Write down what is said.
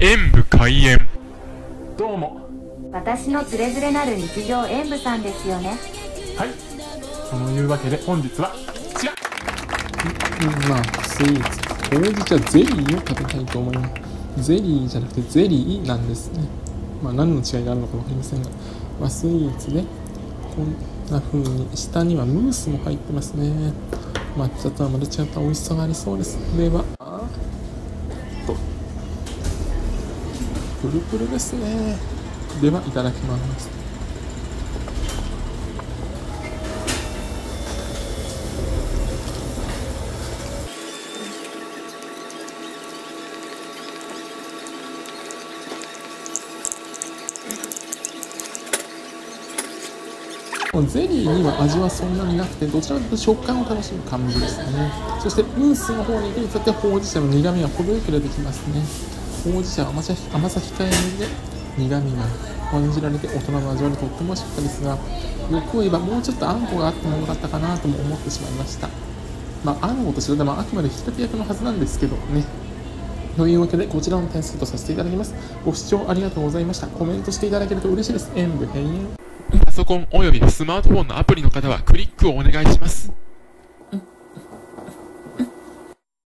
演武開演どうも私のつれづれなる日常演舞さんですよねはいそのいうわけで本日はこちらまあ、スイーツ。ほうじ茶ゼリーを食べたいと思います。ゼリーじゃなくてゼリーなんですね。まあ、何の違いがあるのか分かりませんが、まあ、スイーツで、こんな風に、下にはムースも入ってますね。抹茶とはまた違った美味しさがありそうです。では、あーっと、プルプルですね。では、いただきます。ゼリーには味はそんなになくてどちらかというと食感を楽しむ感じですねそしてムースの方に手につってほうじ茶の苦みが程よく出てきますねほうじ茶甘さ甘さ控えめで苦みが感じられて大人の味わいでとっても美味しかったですが欲を言えばもうちょっとあんこがあってもよかったかなとも思ってしまいました。まああんことしてもあくまで引き立て役のはずなんですけどね。というわけでこちらの点数とさせていただきます。ご視聴ありがとうございました。コメントしていただけると嬉しいです。演武閉園。パソコンおよびスマートフォンのアプリの方はクリックをお願いします。